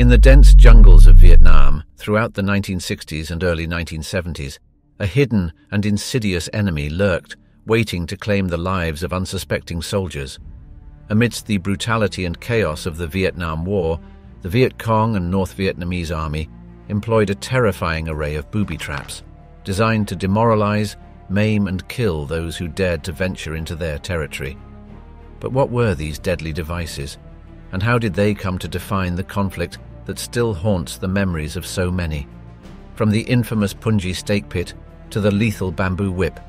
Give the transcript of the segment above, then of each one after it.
In the dense jungles of Vietnam, throughout the 1960s and early 1970s, a hidden and insidious enemy lurked, waiting to claim the lives of unsuspecting soldiers. Amidst the brutality and chaos of the Vietnam War, the Viet Cong and North Vietnamese army employed a terrifying array of booby traps, designed to demoralize, maim and kill those who dared to venture into their territory. But what were these deadly devices, and how did they come to define the conflict that still haunts the memories of so many? From the infamous Punji stake pit to the lethal bamboo whip,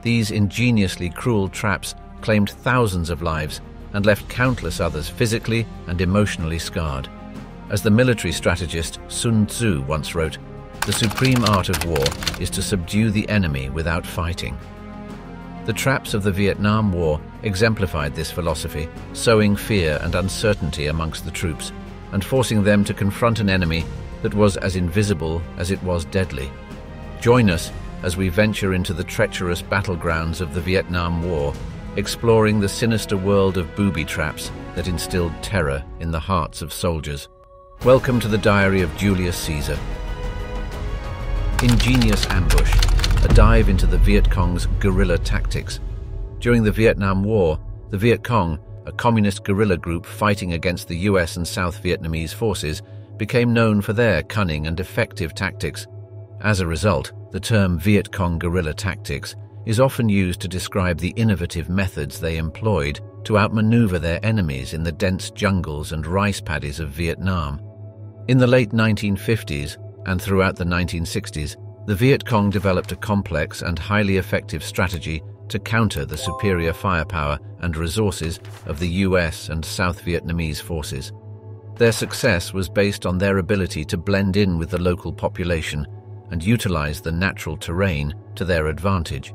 these ingeniously cruel traps claimed thousands of lives and left countless others physically and emotionally scarred. As the military strategist Sun Tzu once wrote, the supreme art of war is to subdue the enemy without fighting. The traps of the Vietnam War exemplified this philosophy, sowing fear and uncertainty amongst the troops, and forcing them to confront an enemy that was as invisible as it was deadly. Join us as we venture into the treacherous battlegrounds of the Vietnam War, exploring the sinister world of booby traps that instilled terror in the hearts of soldiers. Welcome to the Diary of Julius Caesar, Ingenious Ambush, a dive into the Viet Cong's guerrilla tactics. During the Vietnam War, the Viet Cong, a communist guerrilla group fighting against the US and South Vietnamese forces, became known for their cunning and effective tactics. As a result, the term Viet Cong guerrilla tactics is often used to describe the innovative methods they employed to outmaneuver their enemies in the dense jungles and rice paddies of Vietnam. In the late 1950s, and throughout the 1960s, the Viet Cong developed a complex and highly effective strategy to counter the superior firepower and resources of the US and South Vietnamese forces. Their success was based on their ability to blend in with the local population and utilize the natural terrain to their advantage.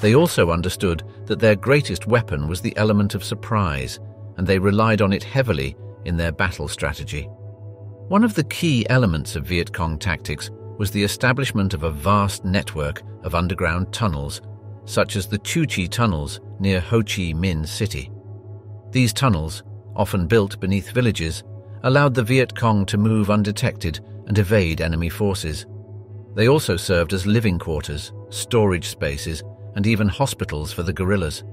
They also understood that their greatest weapon was the element of surprise, and they relied on it heavily in their battle strategy. One of the key elements of Viet Cong tactics was the establishment of a vast network of underground tunnels, such as the Cu Chi tunnels near Ho Chi Minh City. These tunnels, often built beneath villages, allowed the Viet Cong to move undetected and evade enemy forces. They also served as living quarters, storage spaces, and even hospitals for the guerrillas.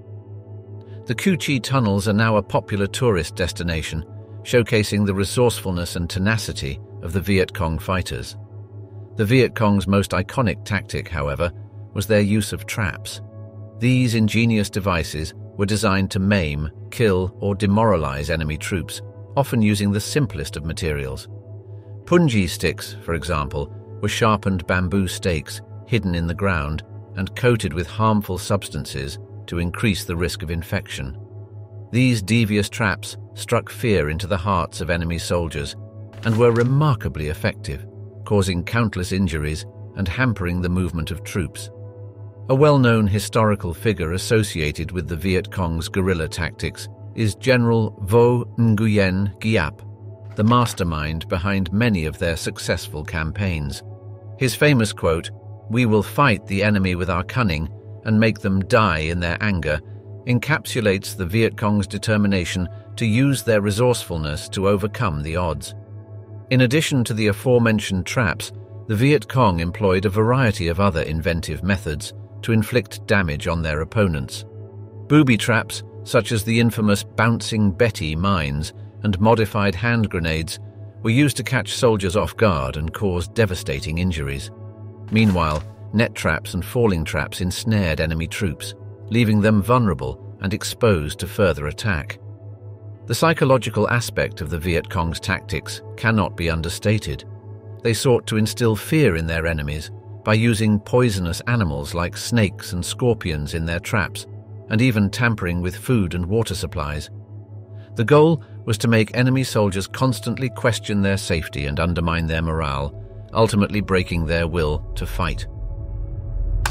The Cu Chi tunnels are now a popular tourist destination showcasing the resourcefulness and tenacity of the Viet Cong fighters. The Viet Cong's most iconic tactic, however, was their use of traps. These ingenious devices were designed to maim, kill, or demoralize enemy troops, often using the simplest of materials. Punji sticks, for example, were sharpened bamboo stakes hidden in the ground and coated with harmful substances to increase the risk of infection. These devious traps struck fear into the hearts of enemy soldiers and were remarkably effective, causing countless injuries and hampering the movement of troops. A well-known historical figure associated with the Viet Cong's guerrilla tactics is General Vo Nguyen Giap, the mastermind behind many of their successful campaigns. His famous quote, We will fight the enemy with our cunning and make them die in their anger, encapsulates the Viet Cong's determination to use their resourcefulness to overcome the odds. In addition to the aforementioned traps, the Viet Cong employed a variety of other inventive methods to inflict damage on their opponents. Booby traps, such as the infamous Bouncing Betty mines and modified hand grenades, were used to catch soldiers off guard and cause devastating injuries. Meanwhile, net traps and falling traps ensnared enemy troops, leaving them vulnerable and exposed to further attack. The psychological aspect of the Viet Cong's tactics cannot be understated. They sought to instill fear in their enemies by using poisonous animals like snakes and scorpions in their traps, and even tampering with food and water supplies. The goal was to make enemy soldiers constantly question their safety and undermine their morale, ultimately breaking their will to fight.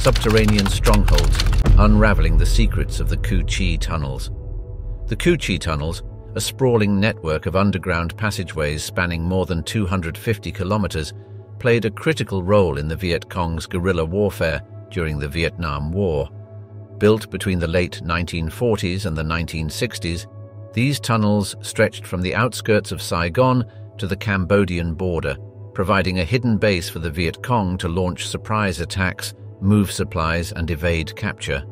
Subterranean strongholds, unraveling the secrets of the Cu Chi tunnels. The Cu Chi tunnels a sprawling network of underground passageways spanning more than 250 kilometers, played a critical role in the Viet Cong's guerrilla warfare during the Vietnam War. Built between the late 1940s and the 1960s, these tunnels stretched from the outskirts of Saigon to the Cambodian border, providing a hidden base for the Viet Cong to launch surprise attacks, move supplies, and evade capture.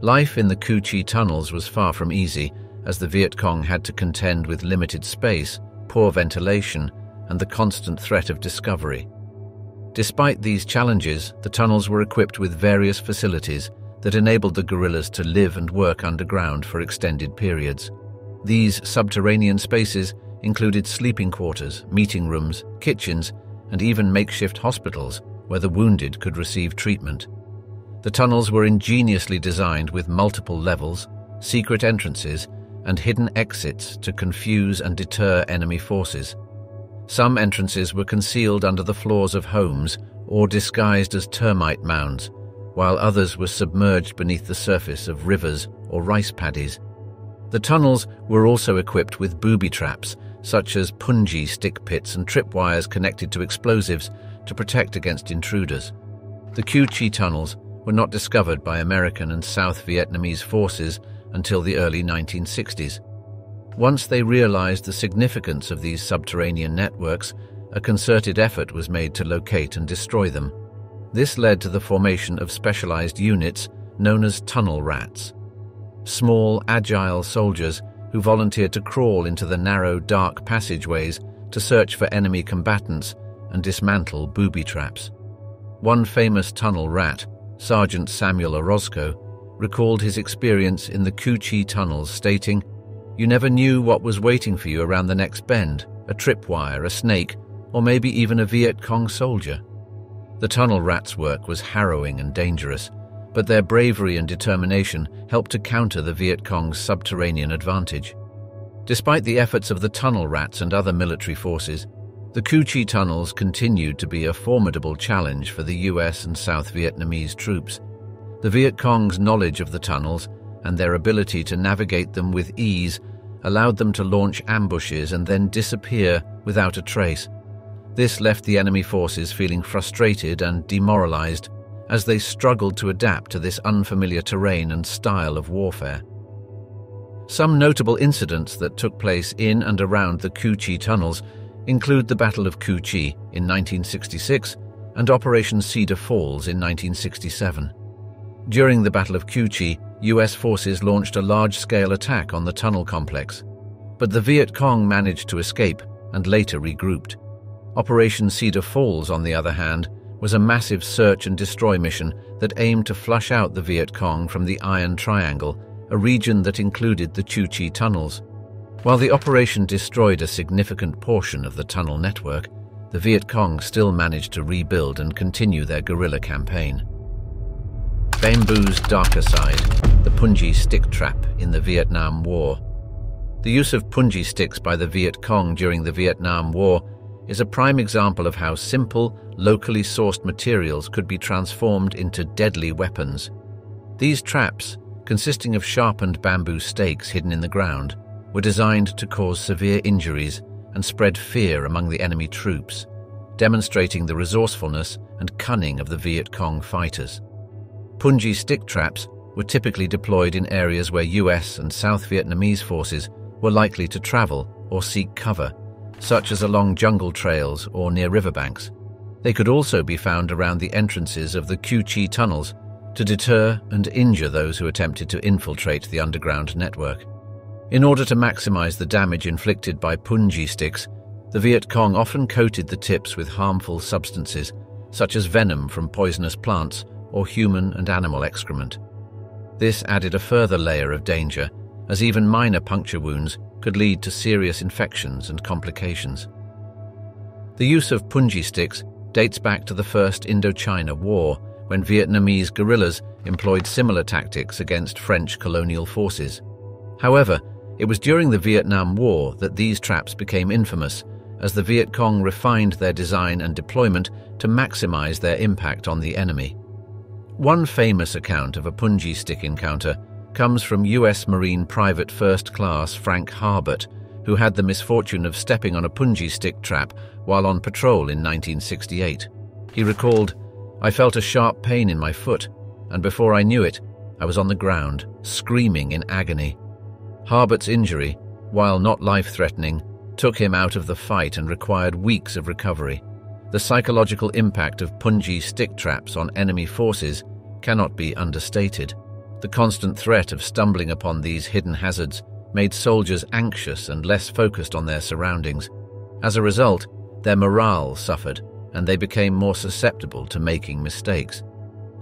Life in the Cu Chi tunnels was far from easy, as the Viet Cong had to contend with limited space, poor ventilation, and the constant threat of discovery. Despite these challenges, the tunnels were equipped with various facilities that enabled the guerrillas to live and work underground for extended periods. These subterranean spaces included sleeping quarters, meeting rooms, kitchens, and even makeshift hospitals where the wounded could receive treatment. The tunnels were ingeniously designed with multiple levels, secret entrances, and hidden exits to confuse and deter enemy forces. Some entrances were concealed under the floors of homes or disguised as termite mounds, while others were submerged beneath the surface of rivers or rice paddies. The tunnels were also equipped with booby traps, such as punji stick pits and tripwires connected to explosives to protect against intruders. The Cu Chi tunnels were not discovered by American and South Vietnamese forces until the early 1960s. Once they realized the significance of these subterranean networks, a concerted effort was made to locate and destroy them. This led to the formation of specialized units known as tunnel rats. Small, agile soldiers who volunteered to crawl into the narrow, dark passageways to search for enemy combatants and dismantle booby traps. One famous tunnel rat, Sergeant Samuel Orozco, recalled his experience in the Cu Chi tunnels, stating, You never knew what was waiting for you around the next bend a tripwire, a snake, or maybe even a Viet Cong soldier. The tunnel rats' work was harrowing and dangerous, but their bravery and determination helped to counter the Viet Cong's subterranean advantage. Despite the efforts of the tunnel rats and other military forces, the Cu Chi tunnels continued to be a formidable challenge for the US and South Vietnamese troops. The Viet Cong's knowledge of the tunnels and their ability to navigate them with ease allowed them to launch ambushes and then disappear without a trace. This left the enemy forces feeling frustrated and demoralized as they struggled to adapt to this unfamiliar terrain and style of warfare. Some notable incidents that took place in and around the Cu Chi tunnels include the Battle of Cu Chi in 1966 and Operation Cedar Falls in 1967. During the Battle of Cu Chi, US forces launched a large-scale attack on the tunnel complex, but the Viet Cong managed to escape and later regrouped. Operation Cedar Falls, on the other hand, was a massive search and destroy mission that aimed to flush out the Viet Cong from the Iron Triangle, a region that included the Cu Chi tunnels. While the operation destroyed a significant portion of the tunnel network, the Viet Cong still managed to rebuild and continue their guerrilla campaign. Bamboo's darker side, punji stick trap in the Vietnam War. The use of punji sticks by the Viet Cong during the Vietnam War is a prime example of how simple, locally sourced materials could be transformed into deadly weapons. These traps, consisting of sharpened bamboo stakes hidden in the ground, were designed to cause severe injuries and spread fear among the enemy troops, demonstrating the resourcefulness and cunning of the Viet Cong fighters. Punji stick traps were typically deployed in areas where US and South Vietnamese forces were likely to travel or seek cover, such as along jungle trails or near riverbanks. They could also be found around the entrances of the Cu Chi tunnels to deter and injure those who attempted to infiltrate the underground network. In order to maximize the damage inflicted by punji sticks, the Viet Cong often coated the tips with harmful substances, such as venom from poisonous plants or human and animal excrement. This added a further layer of danger, as even minor puncture wounds could lead to serious infections and complications. The use of punji sticks dates back to the First Indochina War, when Vietnamese guerrillas employed similar tactics against French colonial forces. However, it was during the Vietnam War that these traps became infamous, as the Viet Cong refined their design and deployment to maximize their impact on the enemy. One famous account of a punji stick encounter comes from US Marine Private First Class Frank Harbert, who had the misfortune of stepping on a punji stick trap while on patrol in 1968. He recalled, I felt a sharp pain in my foot, and before I knew it, I was on the ground, screaming in agony. Harbert's injury, while not life-threatening, took him out of the fight and required weeks of recovery. The psychological impact of punji stick traps on enemy forces cannot be understated. The constant threat of stumbling upon these hidden hazards made soldiers anxious and less focused on their surroundings. As a result, their morale suffered and they became more susceptible to making mistakes.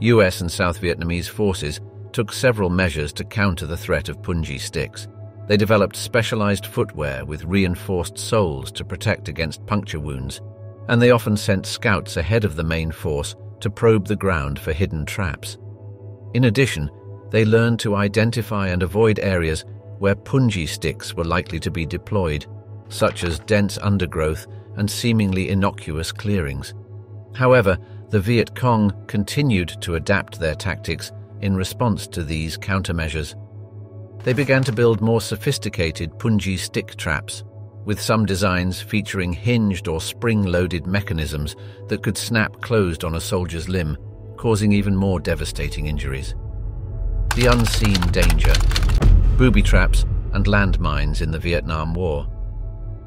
US and South Vietnamese forces took several measures to counter the threat of punji sticks. They developed specialized footwear with reinforced soles to protect against puncture wounds, and they often sent scouts ahead of the main force to probe the ground for hidden traps. In addition, they learned to identify and avoid areas where punji sticks were likely to be deployed, such as dense undergrowth and seemingly innocuous clearings. However, the Viet Cong continued to adapt their tactics in response to these countermeasures. They began to build more sophisticated punji stick traps, with some designs featuring hinged or spring-loaded mechanisms that could snap closed on a soldier's limb, causing even more devastating injuries. The unseen danger, booby traps and landmines in the Vietnam War.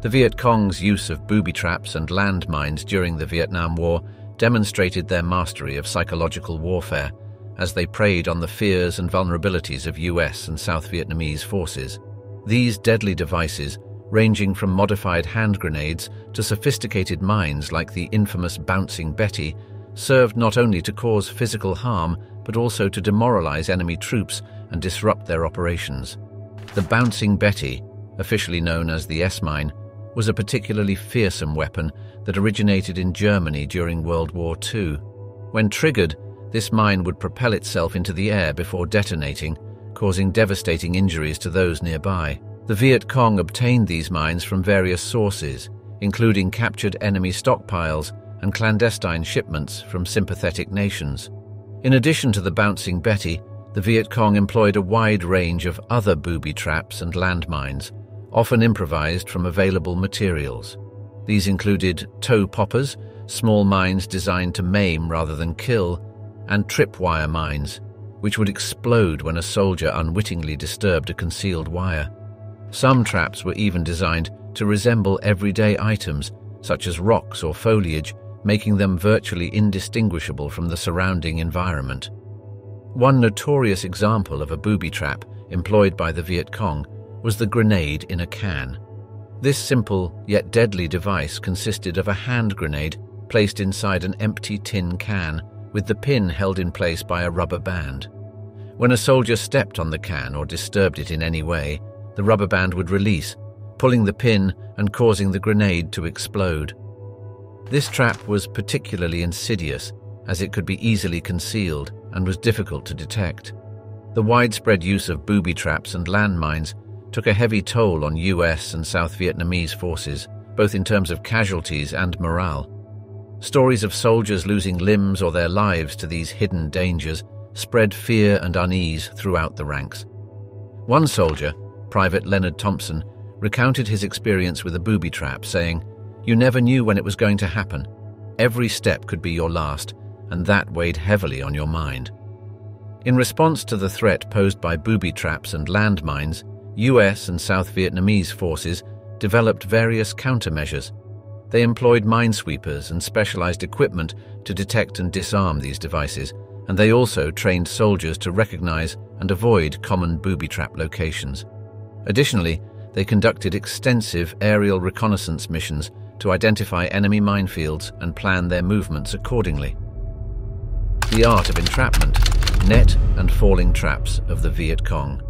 The Viet Cong's use of booby traps and landmines during the Vietnam War demonstrated their mastery of psychological warfare as they preyed on the fears and vulnerabilities of US and South Vietnamese forces. These deadly devices, ranging from modified hand grenades to sophisticated mines like the infamous Bouncing Betty, served not only to cause physical harm but also to demoralize enemy troops and disrupt their operations. The Bouncing Betty, officially known as the S-Mine, was a particularly fearsome weapon that originated in Germany during World War II. When triggered, this mine would propel itself into the air before detonating, causing devastating injuries to those nearby. The Viet Cong obtained these mines from various sources, including captured enemy stockpiles and clandestine shipments from sympathetic nations. In addition to the Bouncing Betty, the Viet Cong employed a wide range of other booby traps and landmines, often improvised from available materials. These included toe poppers, small mines designed to maim rather than kill, and tripwire mines, which would explode when a soldier unwittingly disturbed a concealed wire. Some traps were even designed to resemble everyday items, such as rocks or foliage, making them virtually indistinguishable from the surrounding environment. One notorious example of a booby trap employed by the Viet Cong was the grenade in a can. This simple yet deadly device consisted of a hand grenade placed inside an empty tin can with the pin held in place by a rubber band. When a soldier stepped on the can or disturbed it in any way, the rubber band would release, pulling the pin and causing the grenade to explode. This trap was particularly insidious as it could be easily concealed and was difficult to detect. The widespread use of booby traps and landmines took a heavy toll on US and South Vietnamese forces, both in terms of casualties and morale. Stories of soldiers losing limbs or their lives to these hidden dangers spread fear and unease throughout the ranks. One soldier, Private Leonard Thompson, recounted his experience with a booby trap, saying, You never knew when it was going to happen. Every step could be your last, and that weighed heavily on your mind. In response to the threat posed by booby traps and landmines, US and South Vietnamese forces developed various countermeasures. They employed minesweepers and specialized equipment to detect and disarm these devices, and they also trained soldiers to recognize and avoid common booby trap locations. Additionally, they conducted extensive aerial reconnaissance missions to identify enemy minefields and plan their movements accordingly. The art of entrapment, net and falling traps of the Viet Cong.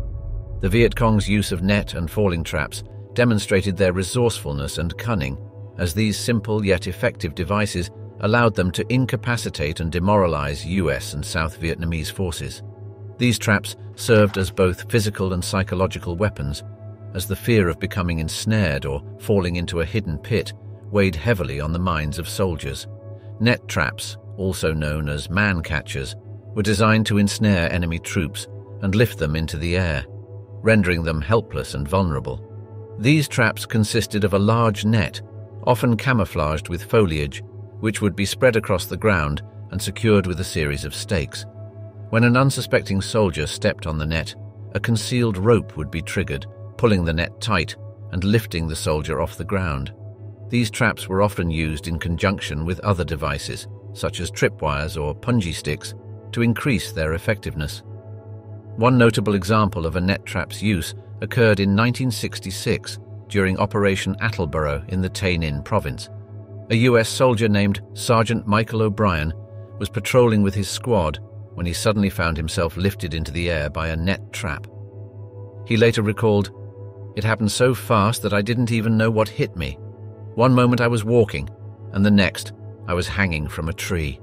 The Viet Cong's use of net and falling traps demonstrated their resourcefulness and cunning, as these simple yet effective devices allowed them to incapacitate and demoralize US and South Vietnamese forces. These traps served as both physical and psychological weapons, as the fear of becoming ensnared or falling into a hidden pit weighed heavily on the minds of soldiers. Net traps, also known as man catchers, were designed to ensnare enemy troops and lift them into the air rendering them helpless and vulnerable. These traps consisted of a large net, often camouflaged with foliage, which would be spread across the ground and secured with a series of stakes. When an unsuspecting soldier stepped on the net, a concealed rope would be triggered, pulling the net tight and lifting the soldier off the ground. These traps were often used in conjunction with other devices, such as tripwires or punji sticks, to increase their effectiveness. One notable example of a net trap's use occurred in 1966 during Operation Attleboro in the Tay Ninh province. A US soldier named Sergeant Michael O'Brien was patrolling with his squad when he suddenly found himself lifted into the air by a net trap. He later recalled, It happened so fast that I didn't even know what hit me. One moment I was walking, and the next I was hanging from a tree.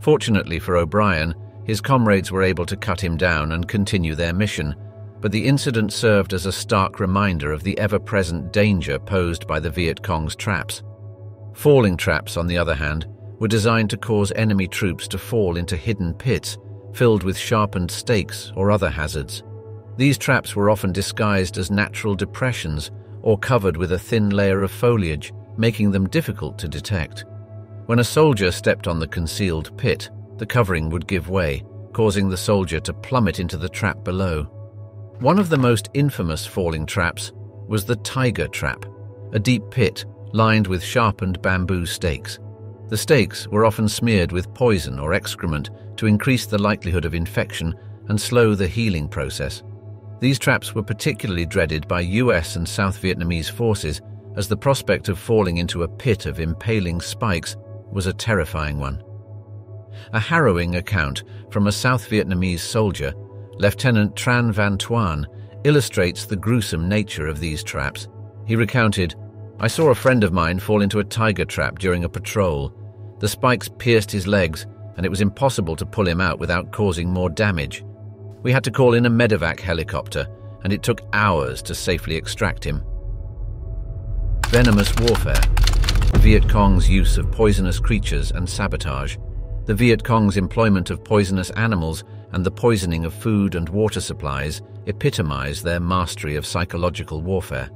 Fortunately for O'Brien, his comrades were able to cut him down and continue their mission, but the incident served as a stark reminder of the ever-present danger posed by the Viet Cong's traps. Falling traps, on the other hand, were designed to cause enemy troops to fall into hidden pits filled with sharpened stakes or other hazards. These traps were often disguised as natural depressions or covered with a thin layer of foliage, making them difficult to detect. When a soldier stepped on the concealed pit, the covering would give way, causing the soldier to plummet into the trap below. One of the most infamous falling traps was the tiger trap, a deep pit lined with sharpened bamboo stakes. The stakes were often smeared with poison or excrement to increase the likelihood of infection and slow the healing process. These traps were particularly dreaded by US and South Vietnamese forces as the prospect of falling into a pit of impaling spikes was a terrifying one. A harrowing account from a South Vietnamese soldier, Lieutenant Tran Van Tuan, illustrates the gruesome nature of these traps. He recounted, I saw a friend of mine fall into a tiger trap during a patrol. The spikes pierced his legs, and it was impossible to pull him out without causing more damage. We had to call in a medevac helicopter, and it took hours to safely extract him. Venomous warfare. Viet Cong's use of poisonous creatures and sabotage. The Viet Cong's employment of poisonous animals and the poisoning of food and water supplies epitomize their mastery of psychological warfare.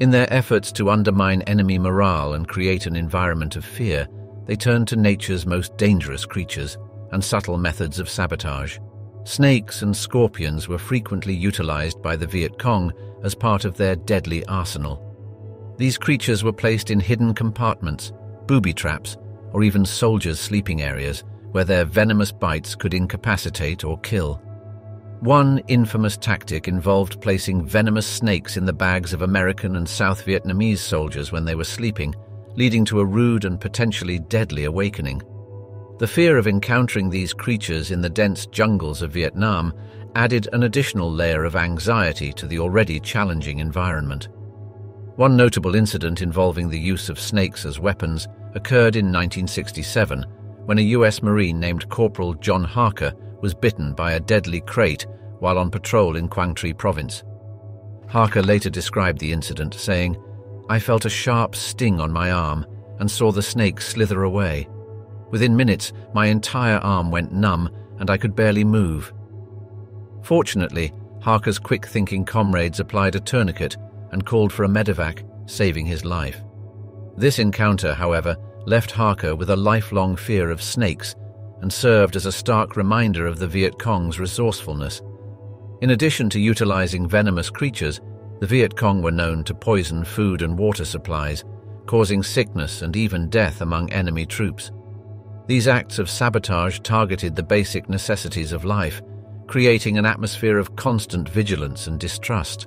In their efforts to undermine enemy morale and create an environment of fear, they turned to nature's most dangerous creatures and subtle methods of sabotage. Snakes and scorpions were frequently utilized by the Viet Cong as part of their deadly arsenal. These creatures were placed in hidden compartments, booby traps, or even soldiers' sleeping areas where their venomous bites could incapacitate or kill. One infamous tactic involved placing venomous snakes in the bags of American and South Vietnamese soldiers when they were sleeping, leading to a rude and potentially deadly awakening. The fear of encountering these creatures in the dense jungles of Vietnam added an additional layer of anxiety to the already challenging environment. One notable incident involving the use of snakes as weapons occurred in 1967 when a US Marine named Corporal John Harker was bitten by a deadly krait while on patrol in Quang Tri province. Harker later described the incident, saying, I felt a sharp sting on my arm and saw the snake slither away. Within minutes, my entire arm went numb and I could barely move. Fortunately, Harker's quick-thinking comrades applied a tourniquet and called for a medevac, saving his life. This encounter, however, left Harker with a lifelong fear of snakes and served as a stark reminder of the Viet Cong's resourcefulness. In addition to utilizing venomous creatures, the Viet Cong were known to poison food and water supplies, causing sickness and even death among enemy troops. These acts of sabotage targeted the basic necessities of life, creating an atmosphere of constant vigilance and distrust.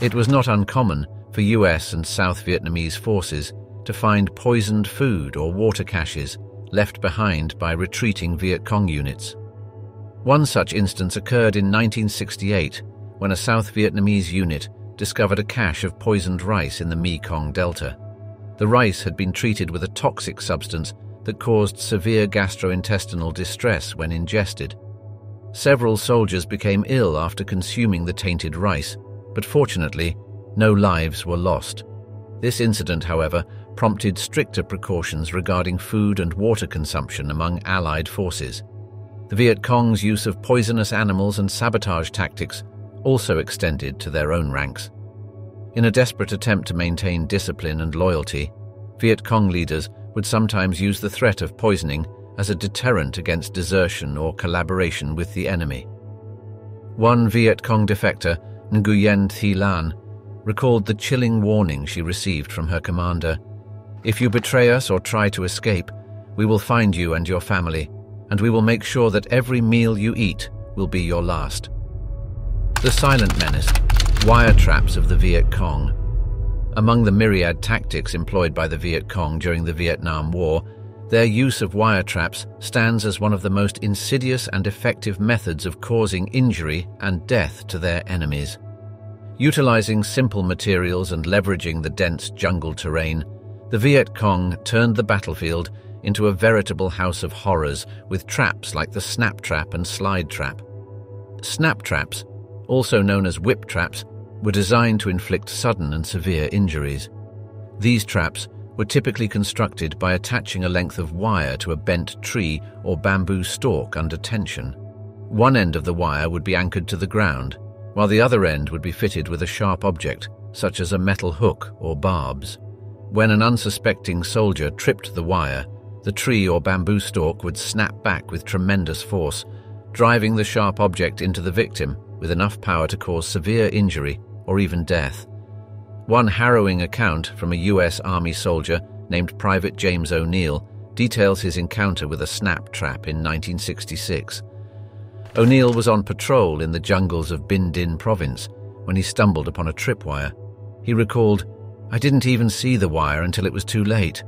It was not uncommon for US and South Vietnamese forces to find poisoned food or water caches left behind by retreating Viet Cong units. One such instance occurred in 1968 when a South Vietnamese unit discovered a cache of poisoned rice in the Mekong Delta. The rice had been treated with a toxic substance that caused severe gastrointestinal distress when ingested. Several soldiers became ill after consuming the tainted rice, but fortunately, no lives were lost. This incident, however, prompted stricter precautions regarding food and water consumption among Allied forces. The Viet Cong's use of poisonous animals and sabotage tactics also extended to their own ranks. In a desperate attempt to maintain discipline and loyalty, Viet Cong leaders would sometimes use the threat of poisoning as a deterrent against desertion or collaboration with the enemy. One Viet Cong defector, Nguyen Thi Lan, recalled the chilling warning she received from her commander. If you betray us or try to escape, we will find you and your family, and we will make sure that every meal you eat will be your last. The silent menace, wire traps of the Viet Cong. Among the myriad tactics employed by the Viet Cong during the Vietnam War, their use of wire traps stands as one of the most insidious and effective methods of causing injury and death to their enemies. Utilizing simple materials and leveraging the dense jungle terrain, the Viet Cong turned the battlefield into a veritable house of horrors with traps like the snap trap and slide trap. Snap traps, also known as whip traps, were designed to inflict sudden and severe injuries. These traps were typically constructed by attaching a length of wire to a bent tree or bamboo stalk under tension. One end of the wire would be anchored to the ground, while the other end would be fitted with a sharp object, such as a metal hook or barbs. When an unsuspecting soldier tripped the wire, the tree or bamboo stalk would snap back with tremendous force, driving the sharp object into the victim with enough power to cause severe injury or even death. One harrowing account from a US Army soldier named Private James O'Neill details his encounter with a snap trap in 1966. O'Neill was on patrol in the jungles of Binh Dinh province when he stumbled upon a tripwire. He recalled, I didn't even see the wire until it was too late.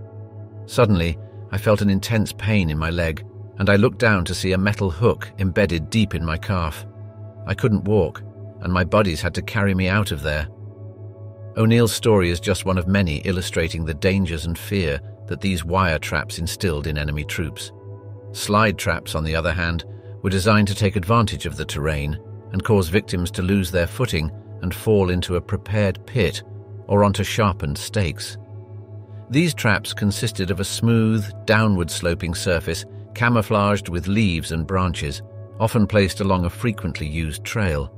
Suddenly, I felt an intense pain in my leg, and I looked down to see a metal hook embedded deep in my calf. I couldn't walk, and my buddies had to carry me out of there. O'Neill's story is just one of many illustrating the dangers and fear that these wire traps instilled in enemy troops. Slide traps, on the other hand, were designed to take advantage of the terrain and cause victims to lose their footing and fall into a prepared pit or onto sharpened stakes. These traps consisted of a smooth, downward sloping surface camouflaged with leaves and branches, often placed along a frequently used trail.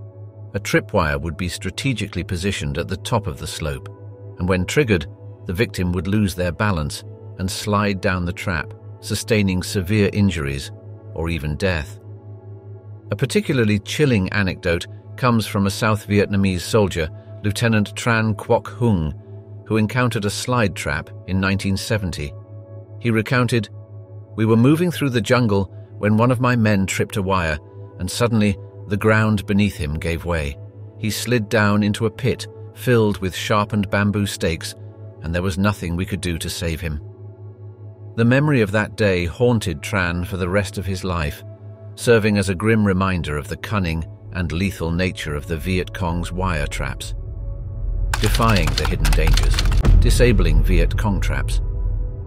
A tripwire would be strategically positioned at the top of the slope, and when triggered, the victim would lose their balance and slide down the trap, sustaining severe injuries or even death. A particularly chilling anecdote comes from a South Vietnamese soldier, Lieutenant Tran Quoc Hung, who encountered a slide trap in 1970. He recounted, We were moving through the jungle when one of my men tripped a wire, and suddenly the ground beneath him gave way. He slid down into a pit filled with sharpened bamboo stakes, and there was nothing we could do to save him. The memory of that day haunted Tran for the rest of his life, serving as a grim reminder of the cunning and lethal nature of the Viet Cong's wire traps. Defying the hidden dangers, disabling Viet Cong traps.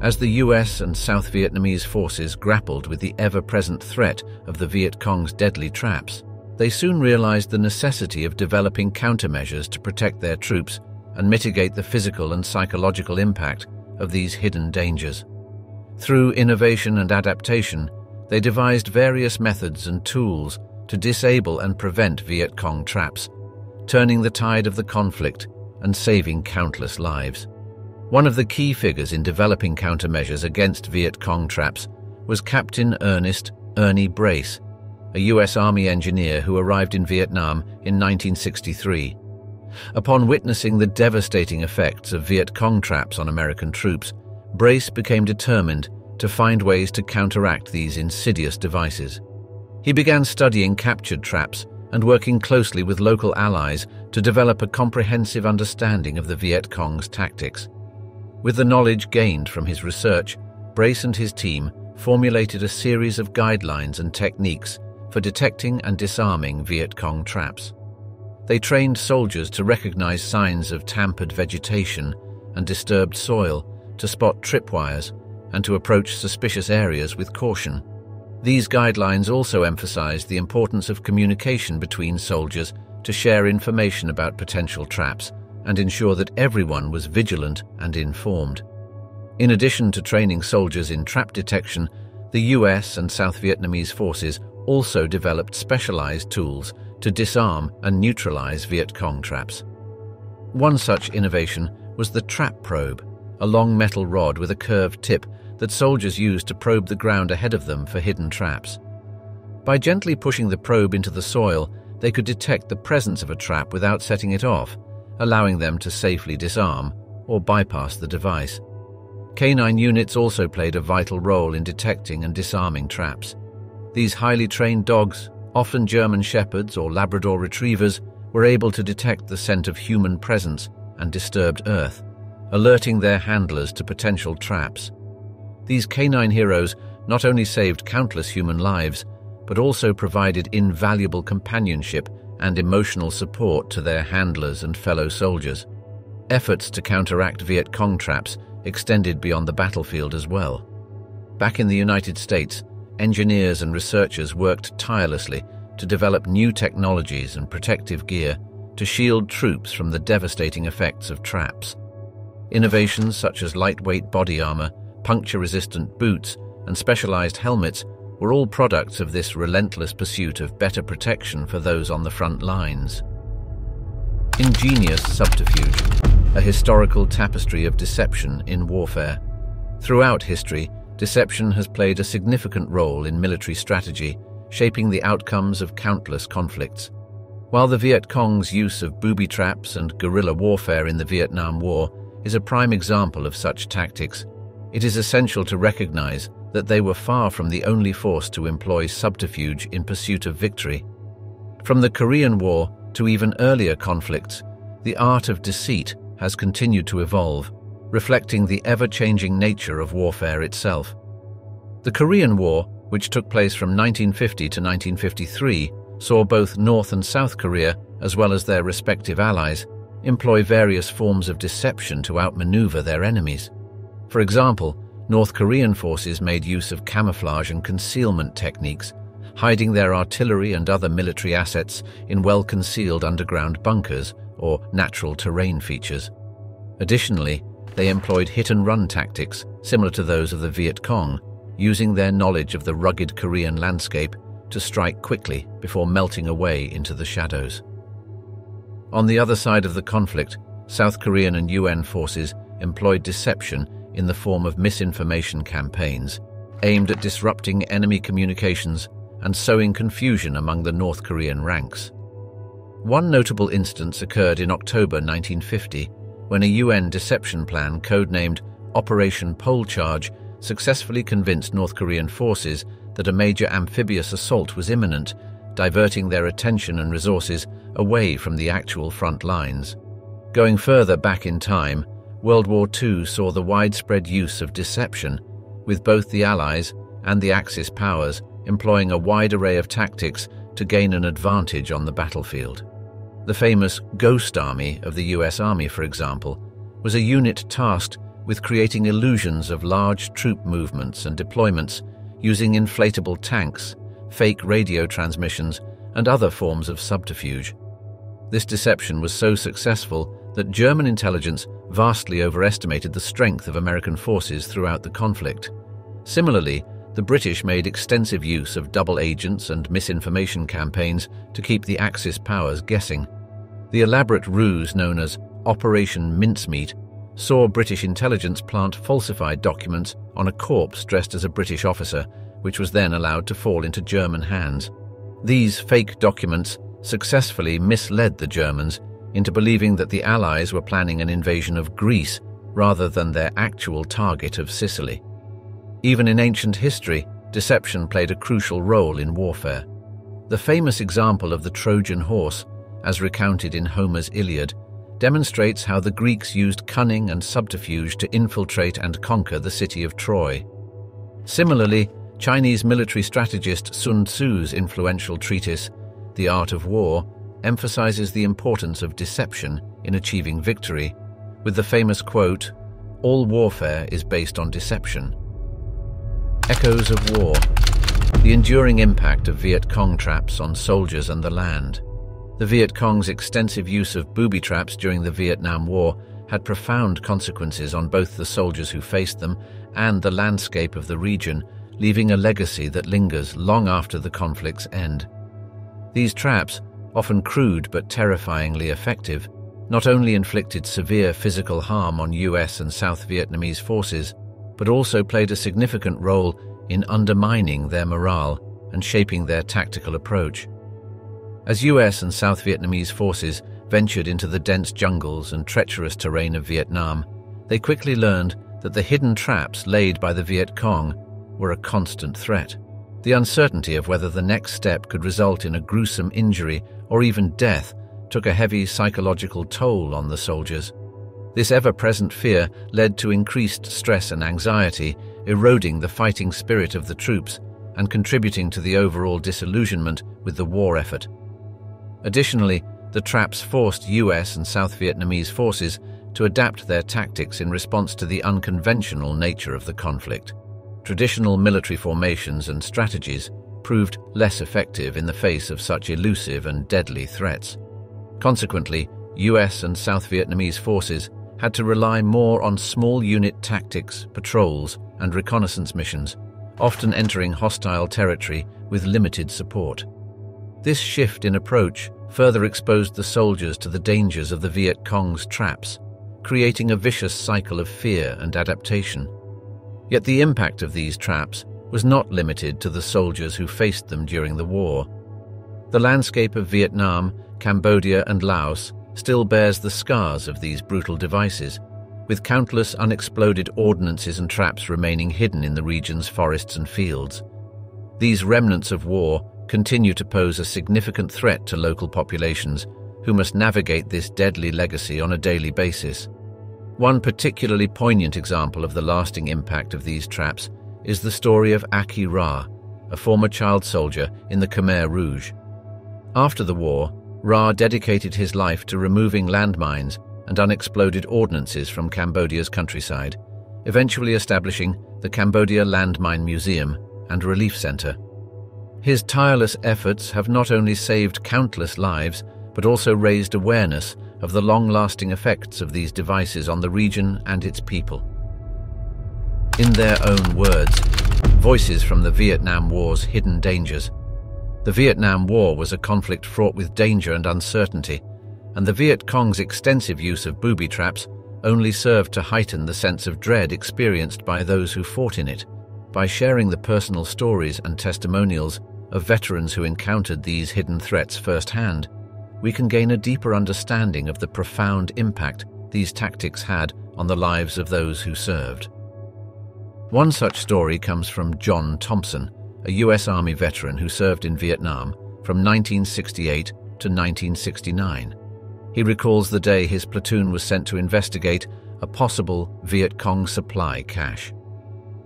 As the US and South Vietnamese forces grappled with the ever-present threat of the Viet Cong's deadly traps, they soon realized the necessity of developing countermeasures to protect their troops and mitigate the physical and psychological impact of these hidden dangers. Through innovation and adaptation, they devised various methods and tools to disable and prevent Viet Cong traps, turning the tide of the conflict and saving countless lives. One of the key figures in developing countermeasures against Viet Cong traps was Captain Ernest Ernie Brace, a U.S. Army engineer who arrived in Vietnam in 1963. Upon witnessing the devastating effects of Viet Cong traps on American troops, Brace became determined to find ways to counteract these insidious devices. He began studying captured traps and working closely with local allies to develop a comprehensive understanding of the Viet Cong's tactics. With the knowledge gained from his research, Brace and his team formulated a series of guidelines and techniques for detecting and disarming Viet Cong traps. They trained soldiers to recognize signs of tampered vegetation and disturbed soil, to spot tripwires, and to approach suspicious areas with caution. These guidelines also emphasized the importance of communication between soldiers to share information about potential traps and ensure that everyone was vigilant and informed. In addition to training soldiers in trap detection, the US and South Vietnamese forces also developed specialized tools to disarm and neutralize Viet Cong traps. One such innovation was the trap probe, a long metal rod with a curved tip that soldiers used to probe the ground ahead of them for hidden traps. By gently pushing the probe into the soil, they could detect the presence of a trap without setting it off, allowing them to safely disarm or bypass the device. Canine units also played a vital role in detecting and disarming traps. These highly trained dogs, often German Shepherds or Labrador Retrievers, were able to detect the scent of human presence and disturbed earth, alerting their handlers to potential traps. These canine heroes not only saved countless human lives, but also provided invaluable companionship and emotional support to their handlers and fellow soldiers. Efforts to counteract Viet Cong traps extended beyond the battlefield as well. Back in the United States, engineers and researchers worked tirelessly to develop new technologies and protective gear to shield troops from the devastating effects of traps. Innovations such as lightweight body armor, puncture-resistant boots, and specialized helmets were all products of this relentless pursuit of better protection for those on the front lines. Ingenious subterfuge, a historical tapestry of deception in warfare. Throughout history, deception has played a significant role in military strategy, shaping the outcomes of countless conflicts. While the Viet Cong's use of booby traps and guerrilla warfare in the Vietnam War is a prime example of such tactics, it is essential to recognize that they were far from the only force to employ subterfuge in pursuit of victory. From the Korean War to even earlier conflicts, the art of deceit has continued to evolve, reflecting the ever-changing nature of warfare itself. The Korean War, which took place from 1950 to 1953, saw both North and South Korea, as well as their respective allies, employ various forms of deception to outmaneuver their enemies. For example, North Korean forces made use of camouflage and concealment techniques, hiding their artillery and other military assets in well-concealed underground bunkers or natural terrain features. Additionally, they employed hit-and-run tactics similar to those of the Viet Cong, using their knowledge of the rugged Korean landscape to strike quickly before melting away into the shadows. On the other side of the conflict, South Korean and UN forces employed deception in the form of misinformation campaigns aimed at disrupting enemy communications and sowing confusion among the North Korean ranks. One notable instance occurred in October 1950 when a UN deception plan codenamed Operation Pole Charge successfully convinced North Korean forces that a major amphibious assault was imminent, diverting their attention and resources away from the actual front lines. Going further back in time, World War II saw the widespread use of deception, with both the Allies and the Axis powers employing a wide array of tactics to gain an advantage on the battlefield. The famous Ghost Army of the US Army, for example, was a unit tasked with creating illusions of large troop movements and deployments using inflatable tanks, fake radio transmissions, and other forms of subterfuge. This deception was so successful that German intelligence vastly overestimated the strength of American forces throughout the conflict. Similarly, the British made extensive use of double agents and misinformation campaigns to keep the Axis powers guessing. The elaborate ruse known as Operation Mincemeat saw British intelligence plant falsified documents on a corpse dressed as a British officer, which was then allowed to fall into German hands. These fake documents successfully misled the Germans into believing that the Allies were planning an invasion of Greece rather than their actual target of Sicily. Even in ancient history, deception played a crucial role in warfare. The famous example of the Trojan horse, as recounted in Homer's Iliad, demonstrates how the Greeks used cunning and subterfuge to infiltrate and conquer the city of Troy. Similarly, Chinese military strategist Sun Tzu's influential treatise, The Art of War, emphasizes the importance of deception in achieving victory, with the famous quote, All warfare is based on deception. Echoes of War The enduring impact of Viet Cong traps on soldiers and the land. The Viet Cong's extensive use of booby traps during the Vietnam War had profound consequences on both the soldiers who faced them and the landscape of the region, leaving a legacy that lingers long after the conflict's end. These traps, often crude but terrifyingly effective, not only inflicted severe physical harm on US and South Vietnamese forces, but also played a significant role in undermining their morale and shaping their tactical approach. As US and South Vietnamese forces ventured into the dense jungles and treacherous terrain of Vietnam, they quickly learned that the hidden traps laid by the Viet Cong were a constant threat. The uncertainty of whether the next step could result in a gruesome injury or even death took a heavy psychological toll on the soldiers. This ever-present fear led to increased stress and anxiety, eroding the fighting spirit of the troops and contributing to the overall disillusionment with the war effort. Additionally, the traps forced US and South Vietnamese forces to adapt their tactics in response to the unconventional nature of the conflict. Traditional military formations and strategies proved less effective in the face of such elusive and deadly threats. Consequently, US and South Vietnamese forces had to rely more on small unit tactics, patrols, and reconnaissance missions, often entering hostile territory with limited support. This shift in approach further exposed the soldiers to the dangers of the Viet Cong's traps, creating a vicious cycle of fear and adaptation. Yet the impact of these traps was not limited to the soldiers who faced them during the war. The landscape of Vietnam, Cambodia, and Laos still bears the scars of these brutal devices, with countless unexploded ordnances and traps remaining hidden in the region's forests and fields. These remnants of war continue to pose a significant threat to local populations who must navigate this deadly legacy on a daily basis. One particularly poignant example of the lasting impact of these traps is the story of Aki Ra, a former child soldier in the Khmer Rouge. After the war, Ra dedicated his life to removing landmines and unexploded ordnances from Cambodia's countryside, eventually establishing the Cambodia Landmine Museum and Relief Center. His tireless efforts have not only saved countless lives, but also raised awareness of the long-lasting effects of these devices on the region and its people. In their own words, voices from the Vietnam War's hidden dangers the Vietnam War was a conflict fraught with danger and uncertainty, and the Viet Cong's extensive use of booby traps only served to heighten the sense of dread experienced by those who fought in it. By sharing the personal stories and testimonials of veterans who encountered these hidden threats firsthand, we can gain a deeper understanding of the profound impact these tactics had on the lives of those who served. One such story comes from John Thompson, a U.S. Army veteran who served in Vietnam from 1968 to 1969. He recalls the day his platoon was sent to investigate a possible Viet Cong supply cache.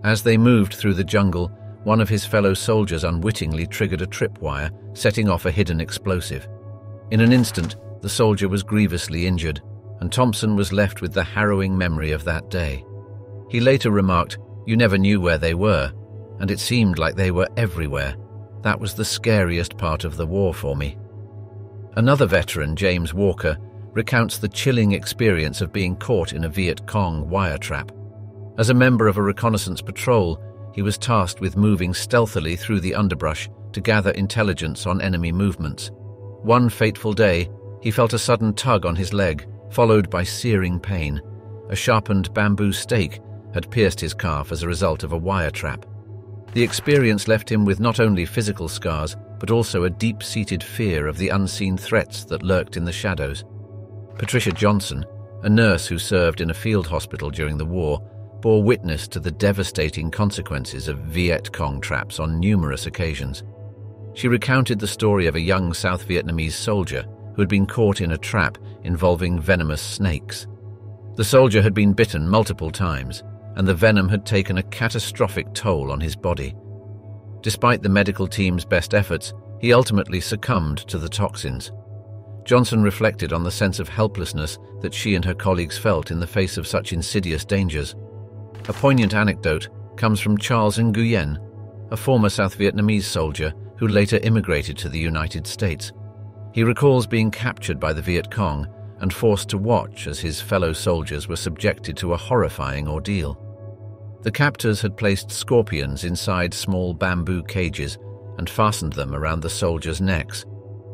As they moved through the jungle, one of his fellow soldiers unwittingly triggered a tripwire, setting off a hidden explosive. In an instant, the soldier was grievously injured, and Thompson was left with the harrowing memory of that day. He later remarked, You never knew where they were, and it seemed like they were everywhere. That was the scariest part of the war for me. Another veteran, James Walker, recounts the chilling experience of being caught in a Viet Cong wire trap. As a member of a reconnaissance patrol, he was tasked with moving stealthily through the underbrush to gather intelligence on enemy movements. One fateful day, he felt a sudden tug on his leg, followed by searing pain. A sharpened bamboo stake had pierced his calf as a result of a wire trap. The experience left him with not only physical scars, but also a deep-seated fear of the unseen threats that lurked in the shadows. Patricia Johnson, a nurse who served in a field hospital during the war, bore witness to the devastating consequences of Viet Cong traps on numerous occasions. She recounted the story of a young South Vietnamese soldier who had been caught in a trap involving venomous snakes. The soldier had been bitten multiple times, and the venom had taken a catastrophic toll on his body. Despite the medical team's best efforts, he ultimately succumbed to the toxins. Johnson reflected on the sense of helplessness that she and her colleagues felt in the face of such insidious dangers. A poignant anecdote comes from Charles Nguyen, a former South Vietnamese soldier who later immigrated to the United States. He recalls being captured by the Viet Cong and forced to watch as his fellow soldiers were subjected to a horrifying ordeal. The captors had placed scorpions inside small bamboo cages and fastened them around the soldiers' necks.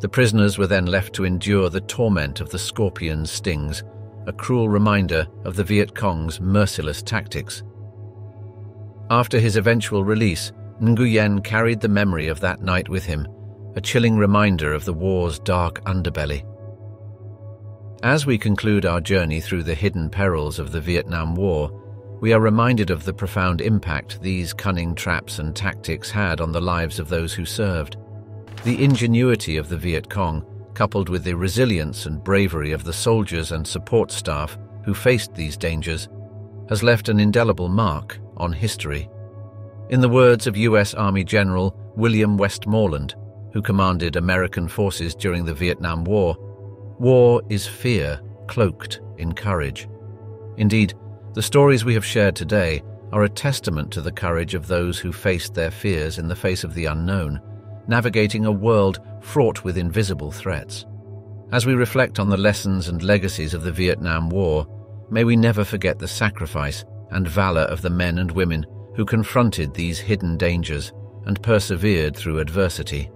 The prisoners were then left to endure the torment of the scorpion's stings, a cruel reminder of the Viet Cong's merciless tactics. After his eventual release, Nguyen carried the memory of that night with him, a chilling reminder of the war's dark underbelly. As we conclude our journey through the hidden perils of the Vietnam War, we are reminded of the profound impact these cunning traps and tactics had on the lives of those who served. The ingenuity of the Viet Cong, coupled with the resilience and bravery of the soldiers and support staff who faced these dangers, has left an indelible mark on history. In the words of U.S. Army General William Westmoreland, who commanded American forces during the Vietnam War, war is fear cloaked in courage. Indeed, the stories we have shared today are a testament to the courage of those who faced their fears in the face of the unknown, navigating a world fraught with invisible threats. As we reflect on the lessons and legacies of the Vietnam War, may we never forget the sacrifice and valor of the men and women who confronted these hidden dangers and persevered through adversity.